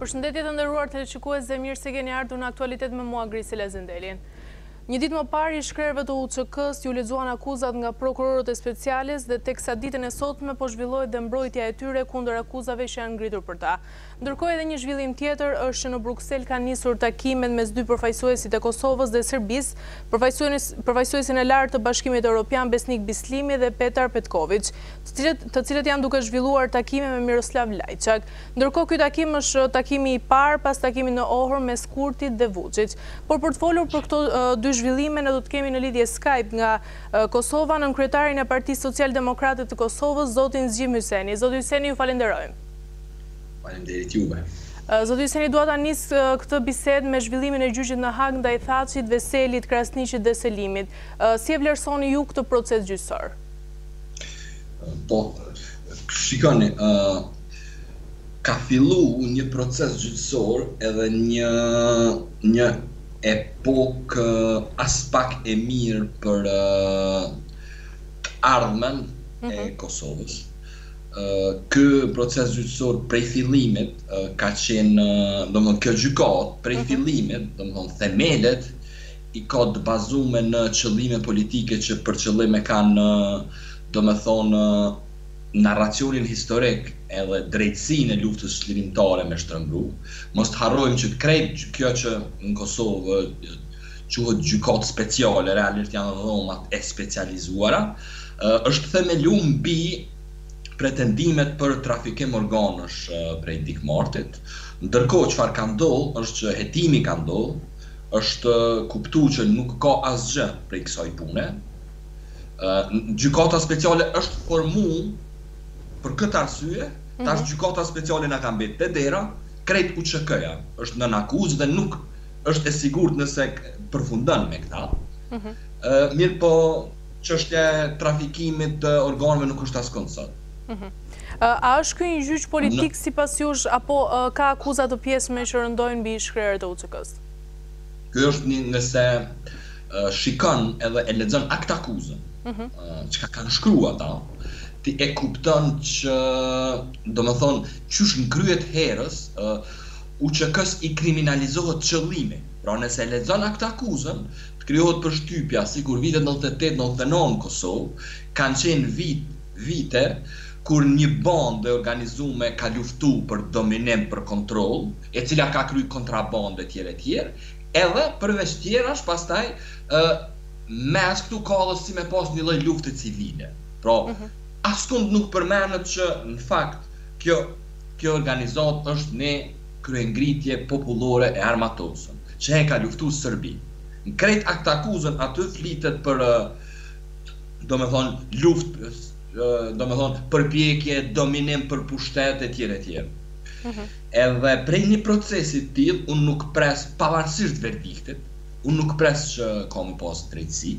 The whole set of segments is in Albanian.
Përshëndetje të nderuar teleshikues dhe mirë se keni ardhur në aktualitet me mua Grisela Zendelin. Një ditë më parë ish-krerëve të UÇK-së iu lexuan akuzat nga prokurorët e Speciales dhe teksa ditën e sotme po zhvillohet dhe mbrojtja e tyre kundër akuzave që janë ngritur për ta. Ndërkohë edhe një zhvillim tjetër është që në Bruksel kanë nisur takimet mes dy përfaqësuesit e Kosovës dhe Serbisë, përfaqësuesin e lartë të Bashkimit Europian Besnik Bislimi dhe Petar Petkoviq. të cilët janë duke zhvilluar takime me Miroslav Lajçak. Ndërkohë ky takim është takimi i parë pas takimit në Ohër mes Kurtit dhe Vuçiç. Por për të folur për këto dy zhvillime ne do të kemi në lidhje Skype nga Kosova nënkryetarin e Partisë Socialdemokrate të Kosovës, zotin Zgjim Hyseni. Zoti Hyseni, ju falenderojmë. Faleminderit juve. Zoti Hyseni, dua ta nis këtë bisedë me zhvillimin e gjyqit në Hagë ndaj Thaçit, Veselit, Krasniqit dhe Selimit. Si e vlerësoni ju këtë proces gjyqësor? Po, shikoni, ë ka fillu një proces gjyqësor edhe një një epokë aspak e mirë për të ardhmen mm -hmm. e mhm. Kosovës. ë Ky proces gjyqësor prej fillimit ka qenë, domethënë kjo gjykatë prej mm -hmm. fillimit, domethënë themelet i ka të bazume në qëllime politike që për qëllim e kanë domethënë narracionin historik edhe drejtësinë e luftës çlirimtare me shtrëmbru. Mos të harrojmë që krejt kjo që në Kosovë quhet gjykatë speciale, realisht janë dhomat e specializuara, është themelu mbi pretendimet për trafikim organësh prej Dick Martit. Ndërkohë çfarë ka ndodhë është që hetimi ka ndodhë, Është kuptu që nuk ka asgjë prej kësaj pune. Gjykata Speciale është formu për këtë arsye, tash Gjykata Speciale na ka mbet te dera, krejt UÇK-ja është nën akuzë dhe nuk është e sigurt nëse përfundon me këta. Mirëpo Çështja e trafikimit të organëve nuk është askund sot. A është ky një gjyq politik sipas jush apo ka akuza të pjesshme që rëndojnë mbi ish-krerët e UÇK-së? Ky është një nëse shikon edhe e lexon aktakuzën, çka kanë shkruar ata, ti e kupton që domethënë qysh në krye të herës UÇK-së i kriminalizohet qëllimi. Pra nëse e lexon aktakuzën, Krijohet përshtypja sikur vitet nëntëdhjetë e tetë nëntëdhjetë e nëntë në Kosovë kanë qenë vit, vite kur një bandë e organizume ka luftu për dominim, për kontroll, e cila ka kry kontrabandë etj etj, edhe përveç tjerash pastaj ë mes këtu kallzohet si me pas një lloj lufte civile. Pra, askund nuk përmendet që në fakt kjo kjo organizatë është një kryengritje popullore e armatosur që e ka luftu Sërbinë në krejt aktakuzën aty flitet për domethon luft domethon përpjekje dominim për pushtet etj etj edhe prej një procesi të tillë unë nuk pres pavarësisht verdiktit unë nuk pres që ka me pas drejtësi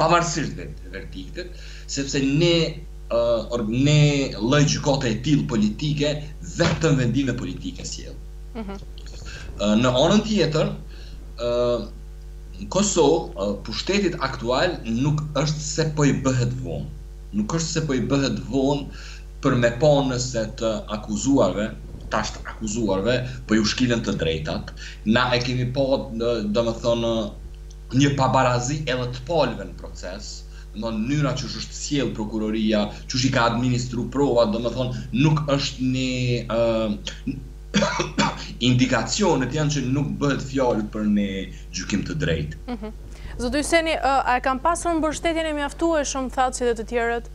pavarësisht verdiktit Sepse një një lloj gjykate e tillë politike vetëm vendime politike sjell. Në anën tjetër, në Kosovë pushtetit aktual nuk është se po i bëhet vonë. Nuk është se po i bëhet vonë për me pa nëse të akuzuarve, tash të akuzuarve, po ju shkilen të drejtat. Na e kemi pa, domethënë, Një pabarazi edhe t'palëve n'proces, domethënë mënyra qysh është sjellë prokuroria, qysh i ka administru provat, domethënë nuk është ni indikacionet janë që nuk bëhet fjalë për ni gjykim të drejtë. Zoti Hyseni, a e kanë pasur mbështetjen e mjaftueshme Thaçi dhe të tjerët?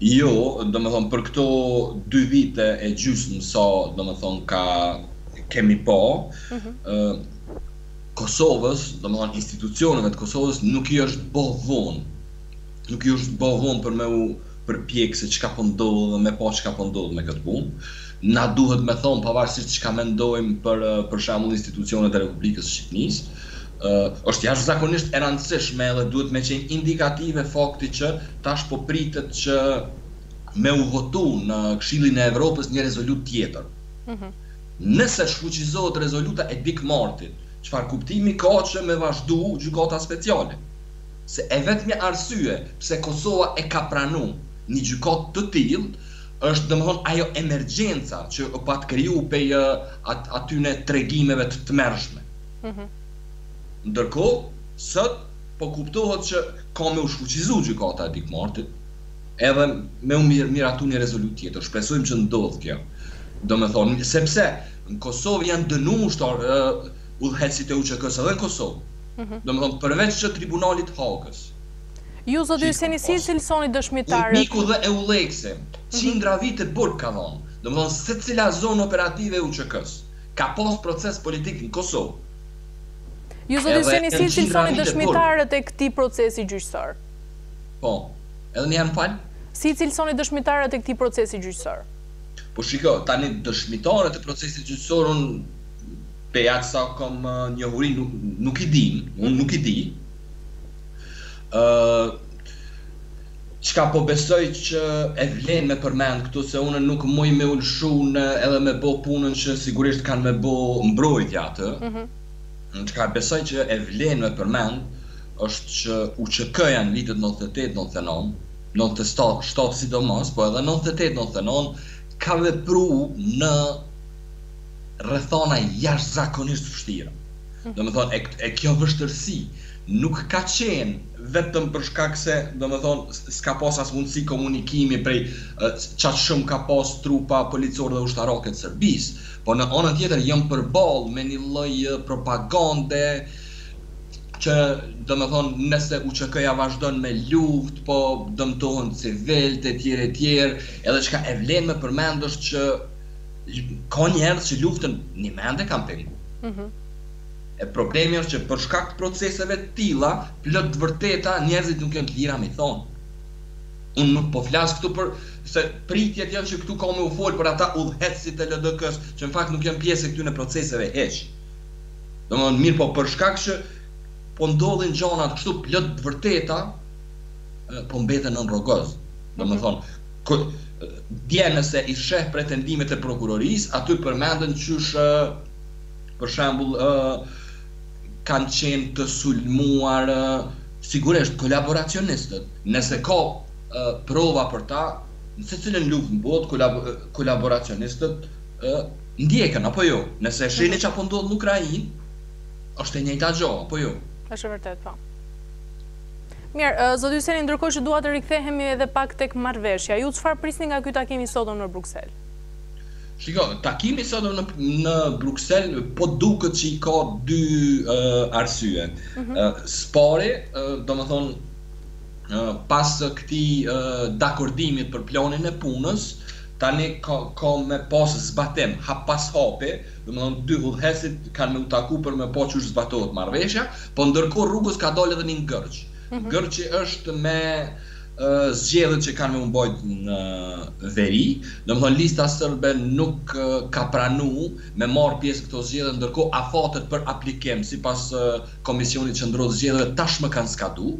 Jo, domethënë për këto dy vite e gjysmë sa domethënë ka kemi pa, Kosovës, domethënë institucioneve të Kosovës nuk i është bo vonë, nuk i është bo vonë për me u përpjekë se çka po ndodh dhe me pa çka po ndodh me këtë punë. Na duhet me thonë pavarësisht çka mendojmë për për shembull institucionet e Republikës së Shqipnisë, është jashtëzakonisht e randësishme edhe duhet me qenë indikative fakti që tash po pritet që me u votu në Këshillin e Evropës një rezolutë tjetër. Nëse shfuqizohet rezoluta e Dick Martyt, çfarë kuptimi ka që me vazhdu Gjykata Speciale? Se e vetmja arsye pse Kosova e ka pranu një gjykatë të tillë është domethënë ajo emergjenca që u pat kriju pej atyne tregimeve të tmerrshme. Ndërkohë, sot po kuptohet që ka me u shfuqizu gjykata e Dick Martyt, Edhe me u miratu një rezolutë tjetër, shpresojmë që ndodh kjo. Domethënë, sepse në Kosovë janë dënuar ushtarë, ë, udhëheqësit e UÇK-së edhe në Kosovë. Domethënë, përveç Tribunalit të Hagës. Ju, zoti Hyseni, si i cilësoni dëshmitarët? UNMIK-u dhe EULEX-i, qindra vite burg ka dhënë. Domethënë, secila zonë operative e UÇK-së, ka pas proces politik në Kosovë. Ju, zoti Hyseni, si i cilësoni dëshmitarët e këtij procesi gjyqësor? Po. Edhe një herë m'fal? Si i cilësoni dëshmitarët e këtij procesi gjyqësor? Po shiko, tani dëshmitarët e procesit gjyqësor unë prej aq sa kam njohuri nuk nuk i di, unë nuk i di. Ë çka po besoj që e vlen me përmend këtu se unë nuk muj me u lshu në edhe me bo punën që sigurisht kanë me bo mbrojtja aty, çka besoj që e vlen me përmend është që UÇK-ja në vitet nëntëdhjetë e tetë, nëntëdhjetë e nëntë, nëntëdhjetë e shtatë, shtatë sidomos, po edhe nëntëdhjetë e tetë, nëntëdhjetë e nëntë, ka vepruar në rrethana jashtëzakonisht të vështira. Domethënë, e kjo vështirësi nuk ka qenë vetëm për shkak se, domethënë, s'ka pas as mundësi komunikimi prej çaq shumë ka pas trupa policore dhe ushtarake të Serbisë, po në anën tjetër janë përballë me një lloj propagande, Që domethënë nëse UÇK-ja vazhdon me luftë, po dëmtohen civiltë etj etj, edhe çka e vlen me përmend është që ka njerëz që luftën njëmend e kanë pengu. E problemi është që për shkak të proceseve të tilla, plot të vërteta njerëzit nuk janë të lira m'i thonë. Unë nuk po flas këtu për se pritjet janë që këtu ka me u fol për ata udhëheqësit e LDK-së, që në fakt nuk janë pjesë e këtyre proceseve hiç. Domethënë, mirëpo për shkak që po ndodhin gjanat kështu plot të vërteta, po mbeten nën rrogoz. Domethënë, dje nëse i sheh pretendimet e prokurorisë, aty përmenden qysh për shembull ë kanë qenë të sulmuar sigurisht kolaboracionistët. Nëse ka prova për ta, në secilën luftë në botë kolaboracionistët ë ndjekën apo jo nëse e shihni ça po ndodh në Ukrainë është e njëjta gjo apo jo. Është e vërtetë po. Mirë, zoti Hyseni, ndërkohë që dua të rikthehemi edhe pak tek marrëveshja, ju çfarë prisni nga ky takim i sotëm në Bruksel? Shiko, takimi i sotëm në në Bruksel po duket që i ka dy uh, arsye. Mm -hmm. uh, Së pari, uh, domethënë uh, pas këtij uh, dakordimit për planin e punës, Tani ka ka me pas zbatim, hap pas hapi, domethënë dy udhëheqësit kanë me u taku për me pa qysh zbatohet marrëveshja, po ndërkohë rrugës ka dalë edhe një ngërç. Ngërçi është me zgjedhjet që kanë me u mbajt në veri, domethënë Lista Serbe nuk ka pranu me marrë pjesë në këto zgjedhje, ndërkohë afatet për aplikim sipas Komisionit Qendror të Zgjedhjeve tashmë kanë skadu.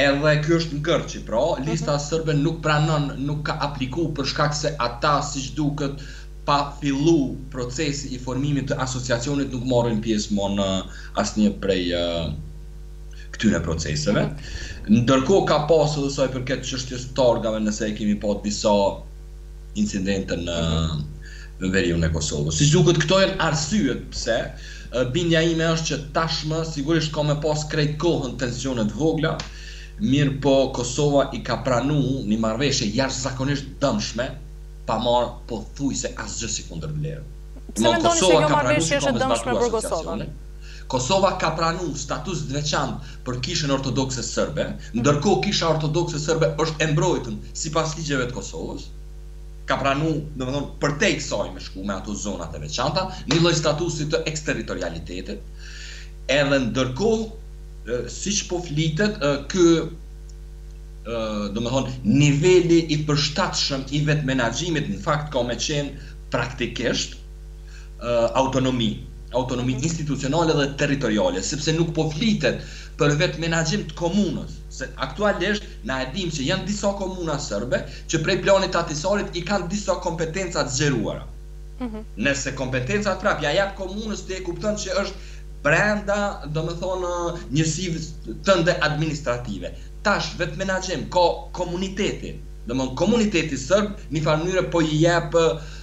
Edhe ky është ngërçi pra lista serbe nuk pranon nuk ka apliku për shkak se ata siç duket pa fillu procesi i formimit të asociacionit nuk morrin pjesë mo në asnjë prej këtyne proceseve ndërkohë ka pas edhe sa i përket çështjes së targave nëse e kemi pa disa incidente në veriun e Kosovës. Siç duket këto janë arsyet pse, bindja ime është që tashmë sigurisht ka me pas krejt kohën tensione të vogla, mirëpo Kosova e ka pranu një marrëveshje jashtëzakonisht të dëmshme, pa marrë pothuajse asgjë si kundërvlerë. Pse mendoni se kjo marrëveshje është e dëmshme për Kosovën? Kosova ka pranu status të veçantë për Kishën Ortodokse Sërbe, ndërkohë Kisha Ortodokse Sërbe është e mbrojtun sipas ligjeve të Kosovës, ka pranu, domethënë përtej kësaj me shku me ato zonat e veçanta, një lloj statusi të eksterritorialitetit, edhe ndërkohë siç po flitet ky domethënë niveli i përshtatshëm i vetëmenaxhimit në fakt ka me qenë praktikisht, autonomi, autonomi mhm. institucionale dhe territoriale, sepse nuk po flitet për vetëmenaxhim të komunës, se aktualisht na e dimë që janë disa komuna sërbe që prej planit të Ahtisarit i kanë disa kompetenca të zgjeruara. Mhm. Nëse kompetencat prapë ia jep komunës ti e kupton që është brenda, domethënë, njësisë tënde administrative. Tash, vetëmenaxhim ka komuniteti, domethënë komuniteti sërb, një farë mënyre po i jep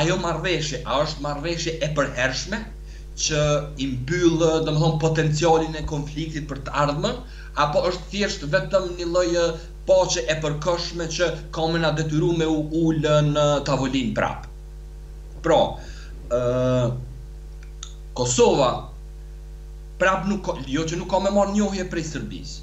Ajo marrëveshje a është marrëveshje e përhershme që e mbyll domethënë potencialin e konfliktit për të ardhmen apo është thjesht vetëm një lloj paqe e përkohshme që ka me na detyru me u ul në tavolinë prap? Pra, Kosova prap nuk ka, jo që nuk ka me marrë njohje prej Serbisë,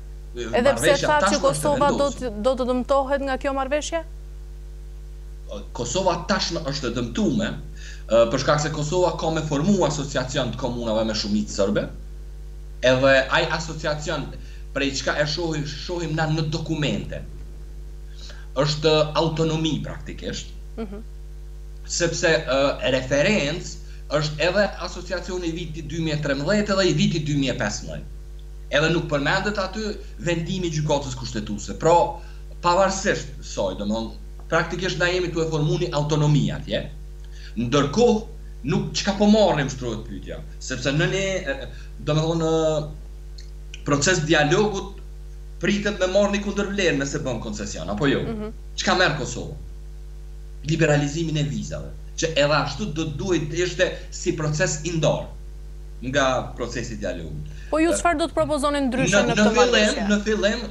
Edhe pse thatë që Kosova do të dëmtohet nga kjo marrëveshje? Kosova tashmë është e dëmtume, për shkak se Kosova ka me formu asociacion të komunave me shumicë sërbe, edhe ai asociacion prej çka e shohim, shohim na në dokumente, është autonomi praktikisht, sepse referencë është edhe asociacioni i vitit dy mijë e trembëdhjetë edhe i vitit dy mijë e pesëmbëdhjetë. Edhe nuk përmendet aty vendimi i Gjykatës Kushtetuese. Pra, pavarësisht saj, domethënë, praktikisht na jemi tu e formu ni autonomi atje, ndërkohë nuk, çka po marrim shtrohet pyetja, sepse në ni, domethënë, proces dialogut pritet me marrë ni kundërvlerë nëse bën koncesion, apo jo? Çka merr Kosova? Liberalizimin e vizave, që edhe ashtu do të duhej të ishte si proces i ndarë. nga procesi i dialogut. Po ju çfarë do të propozonit ndryshe në këtë marrëveshje? Në fillim,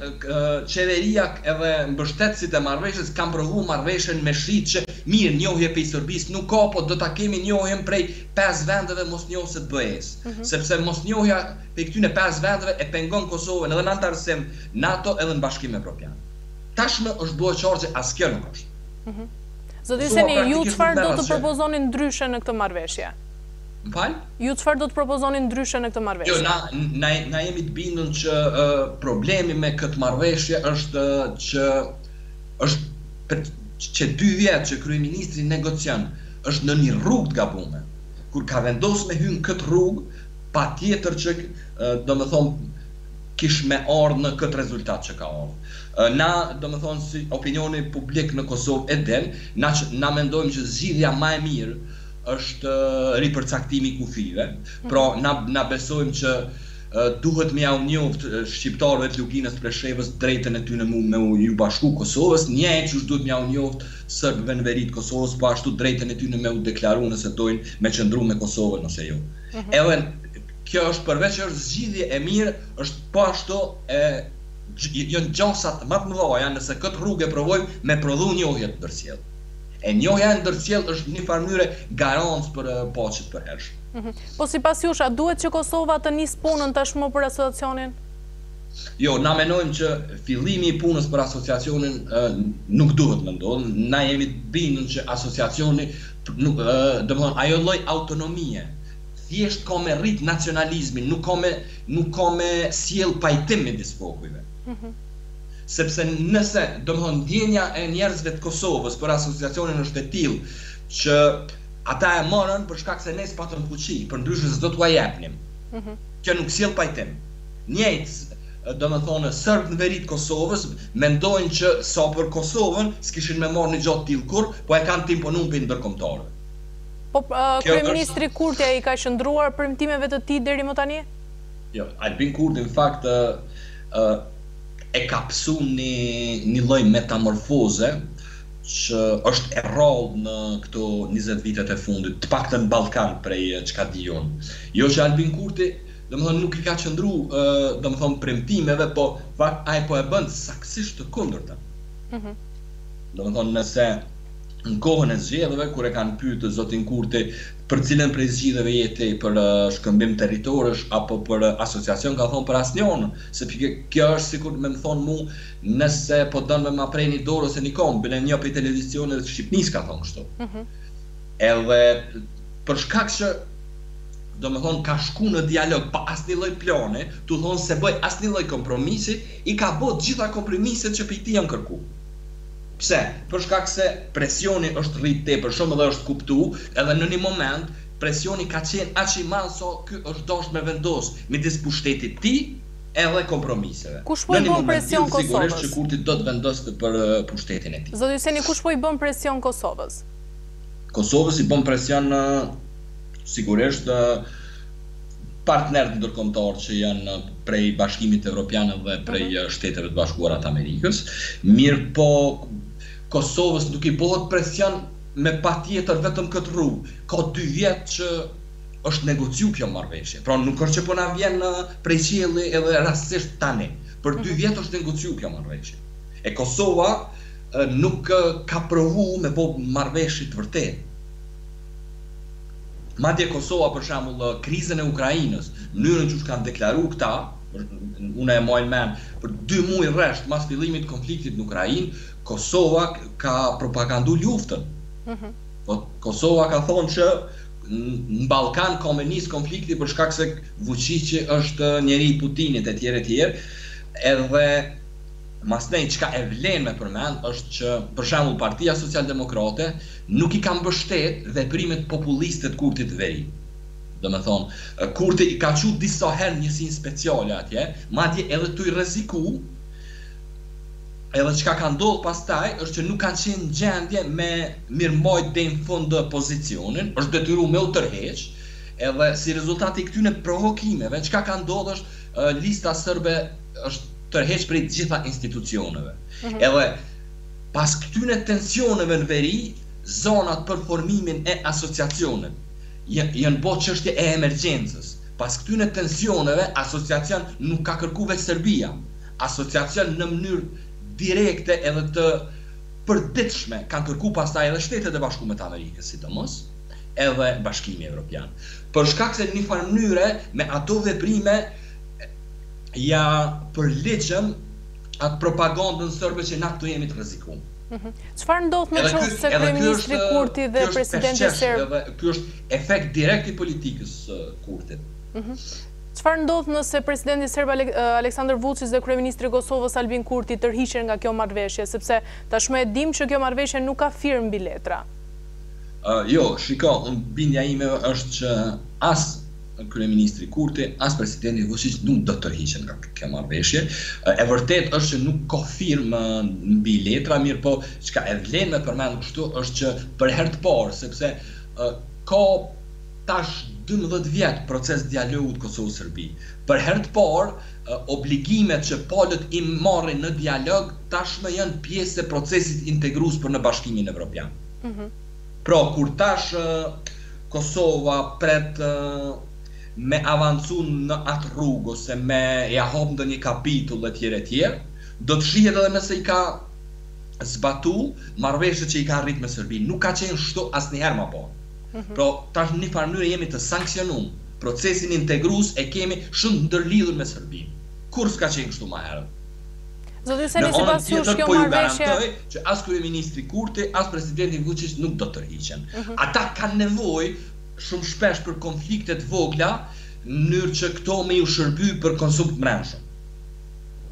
qeveria edhe mbështetësit e marrëveshjes kanë provu marrëveshjen me shit që mirë, njohje prej Serbisë nuk ka, po do ta kemi njohjen prej pesë vendeve mosnjohëse të BE-së. Sepse mosnjohja prej këtyne pesë vendeve e pengon Kosovën edhe në anëtarësim NATO edhe në Bashkim Evropian. Tashmë është bo e qartë që as kjo nuk është. Zoti Hyseni, ju çfarë do të propozonit ndryshe në këtë marrëveshje? Më fal? Ju çfarë do të propozoni ndryshe në këtë marrëveshje? Jo, na, na jemi të bindur që problemi me këtë marrëveshje është që është për që dy vjet që kryeministri negocion, është në një rrugë të gabume. Kur ka vendosur me hy në këtë rrugë, patjetër që, domethënë, kish me ardhur në këtë rezultat që ka ardhur. Na, domethënë, si opinioni publik në Kosovë e din, na që na mendojmë që zgjidhja më e mirë Është ripërcaktimi i kufijve. Pra, na na besojmë që duhet me iau njoft shqiptarëve të Luginës të Preshevës drejtën e tyne mu me iu bashku Kosovës, njëjtë qysh duhet me iau njoft sërbëve në veri të Kosovës po ashtu drejtën e tyne me u deklaru nëse dojnë me qëndru me Kosovën ose jo. Edhe kjo është përveç që është zgjidhje e mirë është po ashtu e janë gjasat ma të mëdhaja nëse këtë rrugë e provojmë me prodhu njohje të ndërsjellë. E njohja e ndërsjellë është në një farë mënyre garancë për paqe të përhershme. Po sipas jush, a duhet që Kosova të nisë punën tashmë për Asociacionin? Jo, na menojmë që fillimi i punës për Asociacionin nuk duhet me ndodhë, na jemi të bindur që Asociacioni, domethënë ajo lloj autonomie, thjesht ka me rrit nacionalizmin, nuk ka me nuk ka me sjellë pajtim midis popujve. Sepse nëse, domthon ndjenja e njerëzve të Kosovës për Asociacionin është e tillë që ata e morën për shkak se ne s'patëm fuqi, përndryshe s'do t'ua jepnim. Kjo nuk sjell pajtim. Njëjtë, domethënë sërbë në veri të Kosovës mendojnë që sa për Kosovën s'kishin me marrë një gja të tillë kurrë, po e kanë të imponun prej ndërkombëtarëve. Po kryeministri Kurti a i ka qëndruar premtimeve të tij deri më tani? Jo, Albin Kurti në fakt, e ka pësu një lloj metamorfoze që është e rrallë në këto njëzet vitet e fundit, të paktën Ballkan prej çka di unë. Jo që Albin Kurti, domethënë nuk i ka qëndru ë domethënë premtimeve, po ai po e bën saktësisht të kundërtën. Domethënë nëse në kohën e zgjedhjeve kur e kanë pyet zotin Kurti Për cilën prej zgjidhjeve je ti, për shkëmbim territorësh apo për asociacion ka thonë për asnjëun, sepse kjo është sikur me më thonë mu nëse po don me ma pre ni dorë ose ni komb, bile një prej televizioneve të Shqipnisë ka thonë kështu. Edhe për shkak që domethënë ka shku në dialog pa asnjë lloj plani, tu thonë s'e bëj asnjë lloj kompromisi, i ka bo të gjitha kompromiset që prej tij janë kërku. Pse? Për shkak se presioni është rrit tepër shumë dhe është kuptu edhe në një moment presioni ka qenë aq i madh sa ky është dashtë me vendos midis pushtetit të tij edhe kompromiseve. Kush po i bën presion Kosovës? Në një moment tillë sigurisht që Kurti do të vendoste për pushtetin e tij. Zoti Hyseni kush po i bën presion Kosovës? Kosovës i bën presion sigurisht partnerët ndërkombëtarë që janë prej Bashkimit Evropian dhe prej Shteteve të Bashkuara të Amerikës, mirëpo Kosovës nuk i bëhet presion me patjetër vetëm këtë rrugë. Ka dy vjet që është negociu kjo marrëveshje. Pra nuk është që po na vjen prej qielli edhe rastësisht tani. Për dy vjet është negociu kjo marrëveshje. E Kosova nuk ka provu me bo marrëveshje të vërtetë. Madje Kosova për shembull krizën e Ukrainës, mënyrën qysh kanë deklaru këta, unë e maj mend, për dy muj rresht mas fillimit të konfliktit në Ukrainë, Kosova ka propagandu luftën. Po Kosova ka thonë që në Ballkan ka me nis konflikti për shkak se Vuçiqi është njeri i Putinit etj etj. Edhe masnej çka e vlen me përmend është që për shembull Partia Socialdemokrate Nuk i ka mbështet veprimet populliste të Kurtit te veriu. Domethënë, Kurti i ka çu disa herë njësinë speciale atje, madje edhe tu i rreziku, edhe çka ka ndodhë pastaj është që nuk kanë qenë në gjendje me mirëmbajt deri në fund pozicionin, është detyru me u tërheq, edhe si rezultat i këtyne provokimeve çka ka ndodhë është Lista Serbe është tërheq prej të gjitha institucioneve. Edhe Pas këtyre tensioneve në veri, zërat për formimin e asociacionit janë bo çështje e emergjencës. Pas këtyre tensioneve, asociacion nuk ka kërku veç Serbia. Asociacion në mënyrë direkte edhe të përditshme kanë kërku pastaj edhe Shtetet e Bashkume të Amerikës, sidomos edhe Bashkimi Evropian. Për shkak se në një farë mënyre me ato veprime ia përligjëm, atë propagandën serbe që na këtu jemi të rrezikum. Mhm. Çfarë ndodh në qoftë se kryeministri Kurti dhe presidenti serb edhe ky është efekt direkt i politikës së Kurtit. Mhm. Çfarë ndodh nëse presidenti serb Aleksandar Vuçiq dhe kryeministri i Kosovës Albin Kurti tërhiqen nga kjo marrëveshje, sepse tashmë e dimë që kjo marrëveshje nuk ka firmë mbi letra. Jo, shiko, unë bindja ime është që as kryeministri Kurti, as presidenti Vuçiq nuk do të tërhiqen nga kjo marrëveshje. E vërtetë është që nuk ka firmë mbi letra, mirëpo çka e vlen me përmend këtu është që për herë të parë, sepse ka tash dymbëdhjetë vjet proces i dialogut Kosovë-Serbi, për herë të parë obligimet që palët i marrin në dialog tashmë janë pjesë e procesit integrues për në Bashkimin Evropian. Pra kur tash Kosova pret me avancu në atë rrugë ose me ja hap ndonjë kapitull etj etj, do të shihet edhe nëse i ka zbatu marrëveshjet që i ka arrit me Serbinë. Nuk ka qenë kështu asnjëherë ma parë. Pra tash në një farë mënyre jemi të sanksionum, procesin integrues e kemi shumë të ndërlidhur me Serbinë. Kurrë s'ka qenë kështu ma herët. Në anën tjetër, po ju garantoj që as kryeministri Kurti, as presidenti Vuçiq nuk do të tërhiqen. Ata kanë nevojë shumë shpesh për konflikte të vogla, në mënyrë që këto me iu shërby për konsum të mbrendshëm.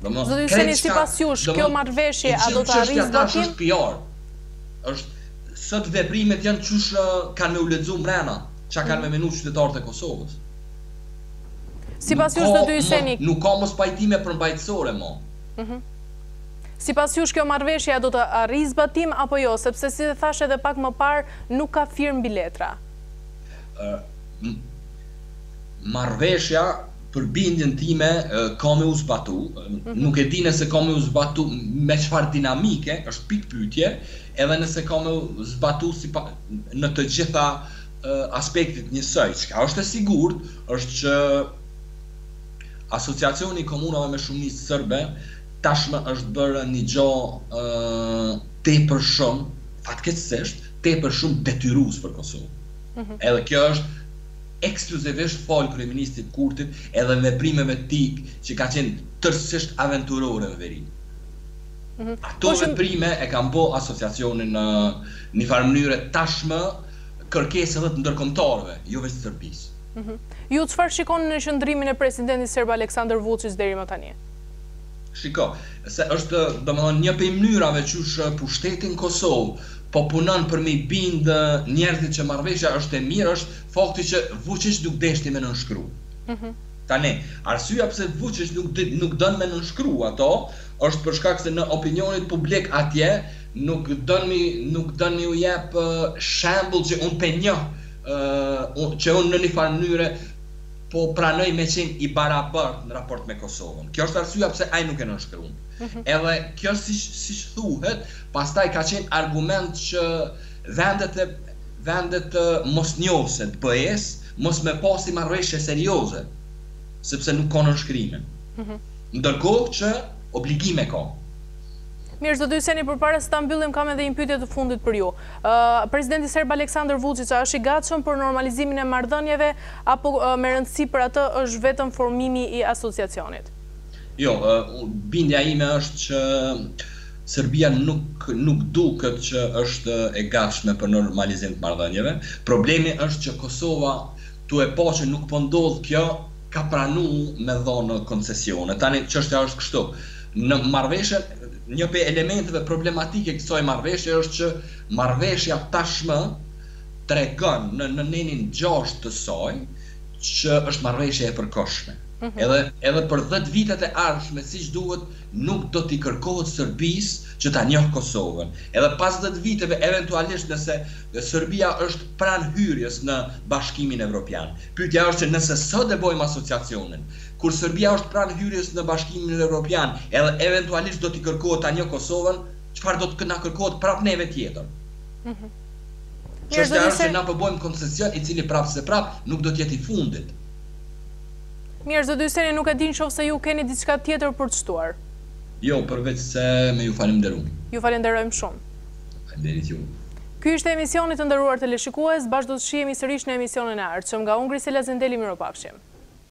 Zoti Hyseni, sipas jush, kjo marrëveshje a do të arrijë zbatim? Është, sot veprimet janë qysh kanë me u lexu mrena, ça kanë me menu qytetarët e Kosovës. Sipas jush zoti Hyseni. Nuk ka mospajtime përmbajtësore mo. Sipas jush kjo marrëveshje a do të arrijë zbatim apo jo, sepse si thashë edhe pak më parë nuk ka firmë mbi letra. Marrëveshja për bindjen time ka me u zbatu, nuk e di nëse ka me u zbatu me çfarë dinamike, është pikëpyetje, edhe nëse ka me u zbatu në të gjitha aspektit njësoj. Çka është e sigurt është që Asociacioni i Komunave me Shumicë Serbe tashmë është bërë një gjo tepër shumë, fatkeqësisht, tepër shumë detyrues për Kosovë. Mhm. Edhe kjo është ekskluzivisht falë kryeministrit Kurtit edhe veprimeve të tij që ka qenë tërësisht aventurore në veri. Mhm. Ato veprime e kanë bë asociacionin në një farë mënyre tashmë kërkesë edhe të ndërkombëtarëve, jo veç të Serbisë. Ju çfarë shikoni në qëndrimin e presidentit serb Aleksandër Vuçiç deri më tani? Shiko, se është domethënë një prej mënyrave qysh pushteti në Kosovë po punon për me i bindë njerëzit që marrëveshja është e mirë është fakti që Vuçiç nuk deshti me nënshkru. Tani, arsyeja pse Vuçiç nuk nuk don me nënshkru ato është për shkak se në opinionin publik atje Nuk don me nuk don me ju jep shembull që unë pe njoh që unë në një farë mënyre po pranoj me qenë i barabartë në raport me Kosovën. Kjo është arsyeja pse ai nuk e nënshkruan. Edhe kjo siç siç thuhet, pastaj ka qenë argument që vendet e vendet mosnjohëse të BE-së mos me pa si marrëveshje serioze, sepse nuk ka nënshkrime. Ndërkohë që obligime ka. Mirë, zoti Hyseni, përpara se ta mbyllim kam edhe një pyetje të fundit për ju. Presidenti serb Aleksandar Vuçiç a është i gatshëm për normalizimin e marrëdhënieve apo me rëndësi për atë është vetëm formimi i asociacionit? Jo, bindja ime është që Serbia nuk nuk duket që është e gatshme për normalizim të marrëdhënieve. Problemi është që Kosova tu e pa që nuk po ndodh kjo, ka pranu me dhënë koncesione tani çështja është kështu në marrëveshjen një prej elementeve problematike kësaj marrëveshje është që marrëveshja tashmë tregon në nenin gjashtë të saj që është marrëveshje e përkohshme edhe edhe për dhjetë vitet e ardhshme siç duhet nuk do t'i kërkohet Serbisë që ta njohë Kosovën edhe pas dhjetë viteve eventualisht nëse Serbia është pranë hyrjes në Bashkimin Evropian. Pyetja është se nëse sot e bëjmë Asociacionin, kur Serbia është pranë hyrjes në Bashkimin Evropian edhe eventualisht do t'i kërkohet ta njohë Kosovën, çfarë do të na kërkohet prapë neve tjetër? Çështja është se na po bëjmë koncesion i cili prapë se prapë nuk do të jetë i fundit. Mirë, zoti Hyseni, nuk e di nëse ju keni diçka tjetër për të shtuar. Jo, përveç se me ju falënderu. Ju falënderojmë shumë. Faleminderit ju. Ky ishte emisioni të nderuar teleshikues, bashkë do të shihemi sërish në emisionin e ardhshëm. Nga unë, Grisela Zendeli, mirupafshim.